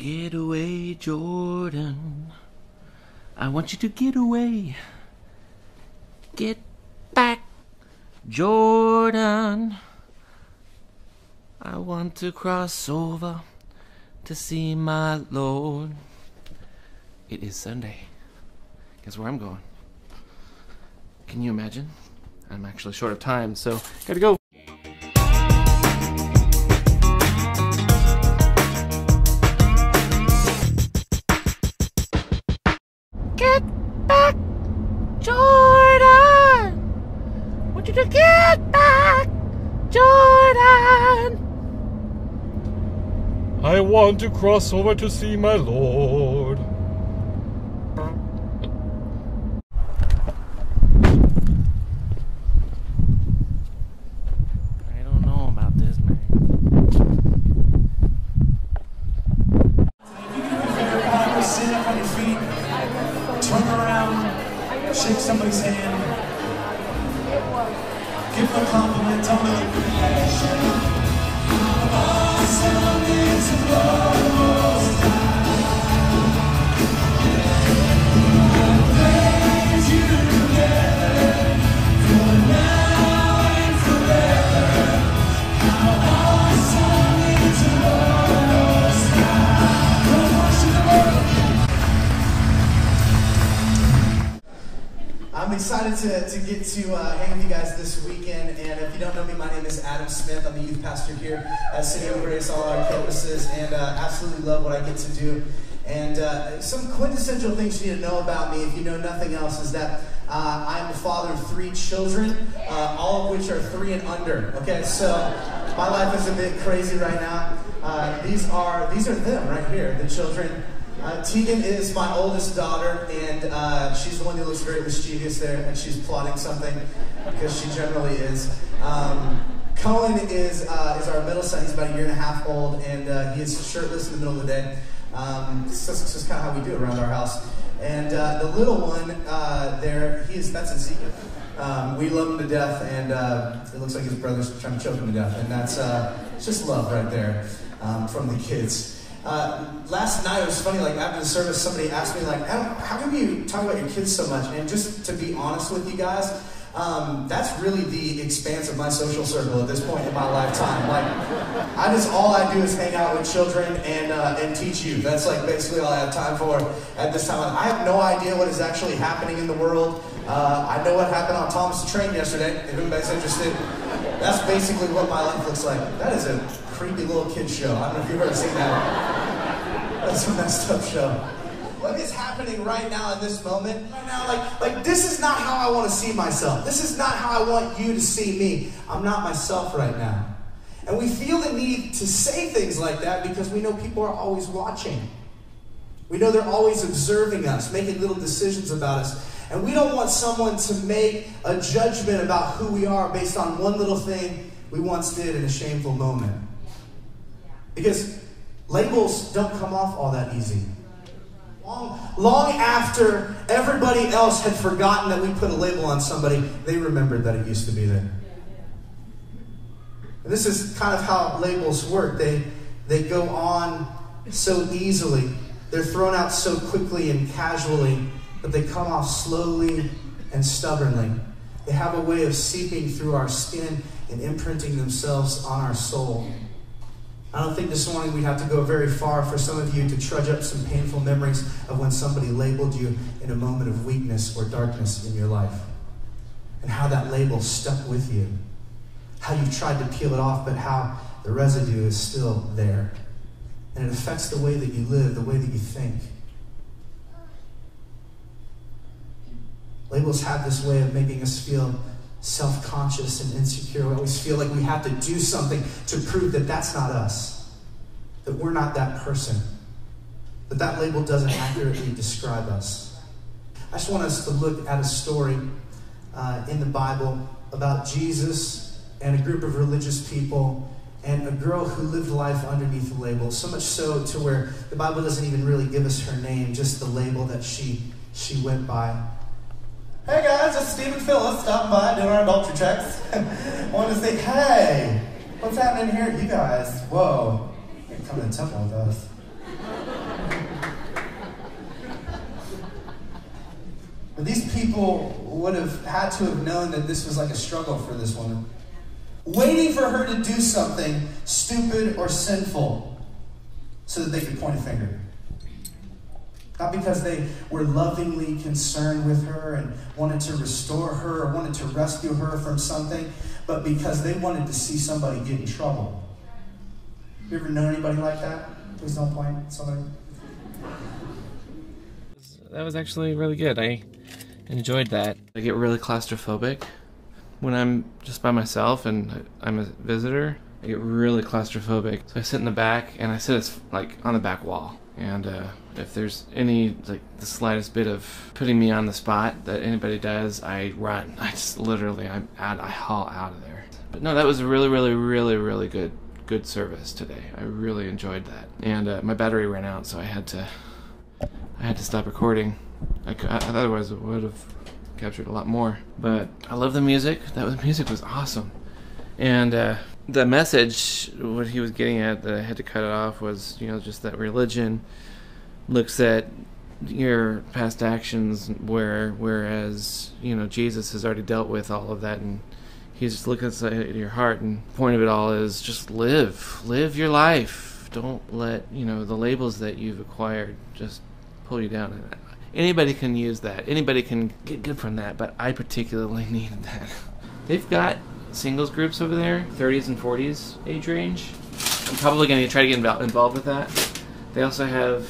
Get away, Jordan. I want you to get away. Get back, Jordan. I want to cross over to see my Lord. It is Sunday. Guess where I'm going? Can you imagine? I'm actually short of time, so gotta go. Want to cross over to see my Lord. I don't know about this, man. Sit up on your feet, turn around, shake somebody's hand, give them a compliment, tell them they look excited to, to get to uh, hang with you guys this weekend. And if you don't know me, my name is Adam Smith. I'm the youth pastor here at City of Grace, all our campuses, and uh, absolutely love what I get to do. And uh, some quintessential things you need to know about me, if you know nothing else, is that uh, I'm a father of three children, uh, all of which are three and under. Okay, so my life is a bit crazy right now. Uh, these are these are them right here, the children. Uh, Tegan is my oldest daughter, and uh, she's the one who looks very mischievous there, and she's plotting something because she generally is. Um, Cohen is uh, is our middle son. He's about a year and a half old, and uh, he is shirtless in the middle of the day. Um, this is just kind of how we do it around our house. And uh, the little one uh, there, he is that's Ezekiel. Um, we love him to death, and it looks like his brother's trying to choke him to death, and that's just love right there um, from the kids. Uh, last night it was funny. Like after the service, somebody asked me, like, "How come you talk about your kids so much?" And just to be honest with you guys, um, that's really the expanse of my social circle at this point in my lifetime. Like, I just all I do is hang out with children and uh, and teach you. That's like basically all I have time for at this time. I have no idea what is actually happening in the world. Uh, I know what happened on Thomas Train yesterday. If anybody's interested, that's basically what my life looks like. That is a creepy little kid show. I don't know if you've ever seen that. That's a messed up show. What is happening right now in this moment? Right now, like, like this is not how I want to see myself. This is not how I want you to see me. I'm not myself right now. And we feel the need to say things like that because we know people are always watching. We know they're always observing us, making little decisions about us. And we don't want someone to make a judgment about who we are based on one little thing we once did in a shameful moment. Because labels don't come off all that easy. Long, long after everybody else had forgotten that we put a label on somebody, they remembered that it used to be there. And this is kind of how labels work. They, they go on so easily, they're thrown out so quickly and casually, but they come off slowly and stubbornly. They have a way of seeping through our skin and imprinting themselves on our soul. I don't think this morning we have to go very far for some of you to trudge up some painful memories of when somebody labeled you in a moment of weakness or darkness in your life. And how that label stuck with you. How you've tried to peel it off, but how the residue is still there. And it affects the way that you live, the way that you think. Labels have this way of making us feel self conscious and insecure. We always feel like we have to do something to prove that that's not us, that we're not that person, that that label doesn't accurately describe us. I just want us to look at a story uh, in the Bible about Jesus and a group of religious people and a girl who lived life underneath the label, so much so to where the Bible doesn't even really give us her name, just the label that she, she went by. Hey guys, it's Stephen Phillips. Phyllis stopping by doing our adultery checks. Want to say, hey, what's happening here? You guys, whoa, you're coming to the temple with us. But these people would have had to have known that this was like a struggle for this woman. Waiting for her to do something stupid or sinful so that they could point a finger. Not because they were lovingly concerned with her and wanted to restore her or wanted to rescue her from something, but because they wanted to see somebody get in trouble. You ever know anybody like that? Please don't point at somebody. That was actually really good. I enjoyed that. I get really claustrophobic when I'm just by myself and I'm a visitor. I get really claustrophobic. So I sit in the back and I sit as, like on the back wall. And uh, if there's any like the slightest bit of putting me on the spot that anybody does, I run. I just literally I'm out. I haul out of there. But no, that was a really, really, really, really good good service today. I really enjoyed that. And uh, my battery ran out, so I had to I had to stop recording. I, cou- otherwise it would have captured a lot more. But I love the music. That was music was awesome. And uh, the message, what he was getting at, that I had to cut it off was, you know, just that religion looks at your past actions, where whereas you know Jesus has already dealt with all of that, and he's just looking at your heart. And point of it all is just live, live your life. Don't let you know the labels that you've acquired just pull you down. Anybody can use that. Anybody can get good from that. But I particularly needed that. They've got singles groups over there, 30s and 40s age range. I'm probably going to try to get invo- involved with that. They also have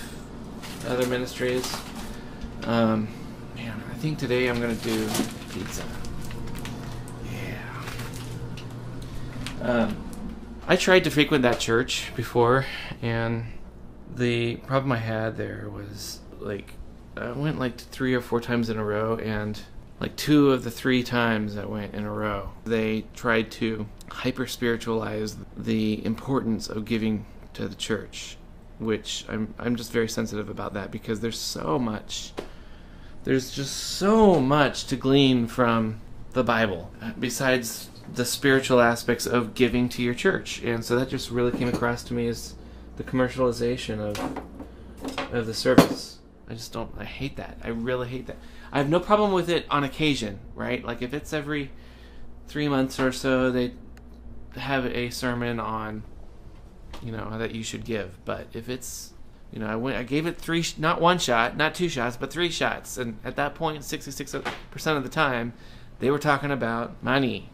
other ministries. Um, man, I think today I'm going to do pizza. Yeah. Um, I tried to frequent that church before, and the problem I had there was like I went like three or four times in a row, and like two of the three times I went in a row, they tried to hyper spiritualize the importance of giving to the church, which I'm I'm just very sensitive about that because there's so much there's just so much to glean from the Bible besides the spiritual aspects of giving to your church. And so that just really came across to me as the commercialization of of the service. I just don't I hate that. I really hate that. I have no problem with it on occasion, right? Like if it's every 3 months or so they have a sermon on you know that you should give, but if it's you know, I went. I gave it three, not one shot, not two shots, but three shots. And at that point, sixty-six percent of the time, they were talking about money.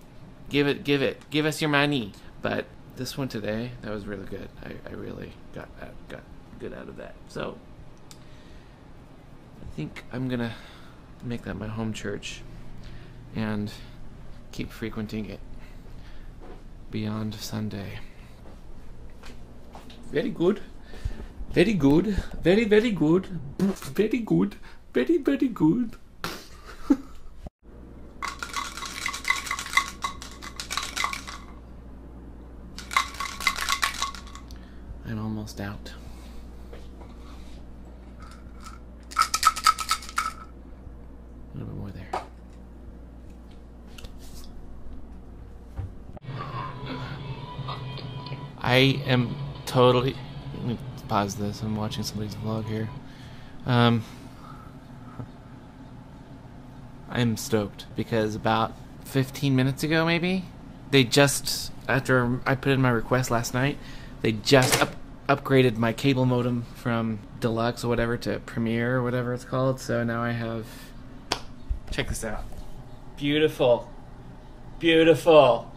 Give it, give it, give us your money. But this one today, that was really good. I, I really got got good out of that. So I think I'm gonna make that my home church and keep frequenting it beyond Sunday. Very good. Very good. Very, very good. Very good. Very, very good. I'm almost out. A little bit more there. I am totally. Let me pause this. I'm watching somebody's vlog here. Um, I'm stoked because about 15 minutes ago, maybe they just after I put in my request last night, they just up, upgraded my cable modem from deluxe or whatever to premiere or whatever it's called. So now I have. Check this out. Beautiful, beautiful.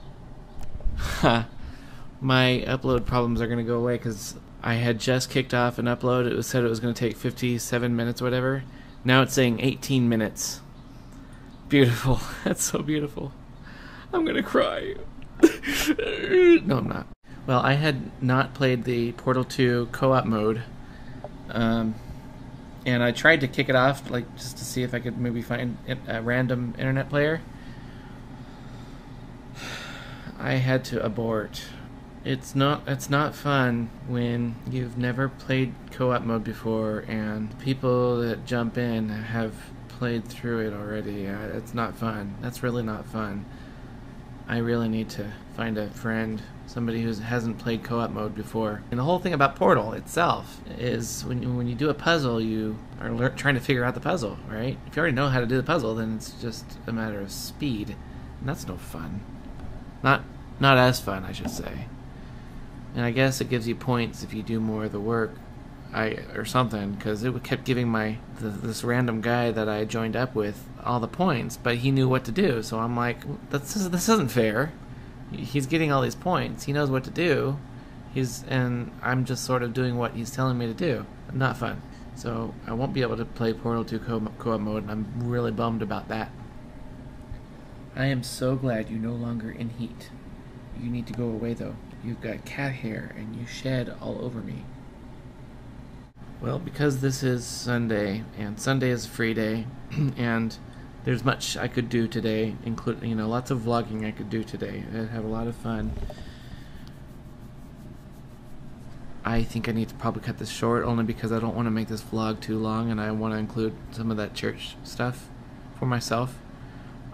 my upload problems are going to go away because I had just kicked off an upload. It was said it was going to take 57 minutes or whatever. Now it's saying 18 minutes. Beautiful. That's so beautiful. I'm going to cry. no, I'm not. Well, I had not played the Portal 2 co op mode. Um, and I tried to kick it off, like, just to see if I could maybe find a random internet player. I had to abort it's not it's not fun when you've never played co-op mode before and people that jump in have played through it already. Uh, It's not fun. That's really not fun. I really need to find a friend somebody who hasn't played co-op mode before. And the whole thing about Portal itself is when you, when you do a puzzle, you are lear- trying to figure out the puzzle, right? If you already know how to do the puzzle, then it's just a matter of speed, and that's no fun. Not not as fun, I should say. And I guess it gives you points if you do more of the work, I or something, because it kept giving my this random guy that I joined up with all the points, but he knew what to do. So I'm like, that's this isn't fair he's getting all these points. He knows what to do. He's and I'm just sort of doing what he's telling me to do. Not fun. So I won't be able to play Portal 2 co-op mode, and I'm really bummed about that. I am so glad you're no longer in heat. You need to go away though. You've got cat hair and you shed all over me. Well, because this is Sunday and Sunday is a free day, and there's much I could do today, including you know lots of vlogging I could do today. I'd have a lot of fun. I think I need to probably cut this short only because I don't want to make this vlog too long and I want to include some of that church stuff for myself.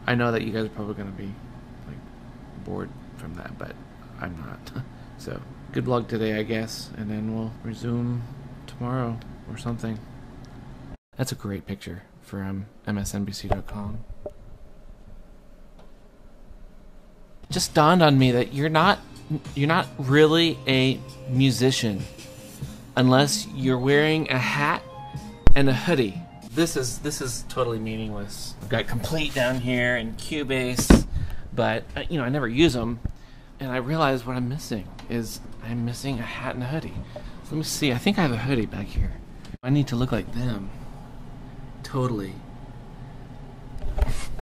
I know that you guys are probably going to be like bored from that, but I'm not. so, good luck today, I guess, and then we'll resume tomorrow or something. That's a great picture from MSNBC.com. Just dawned on me that you're not you're not really a musician unless you're wearing a hat and a hoodie. This is this is totally meaningless. I've got Komplete down here and Cubase, but uh, you know I never use them, and I realize what I'm missing is I'm missing a hat and a hoodie. Let me see. I think I have a hoodie back here. I need to look like them. Totally.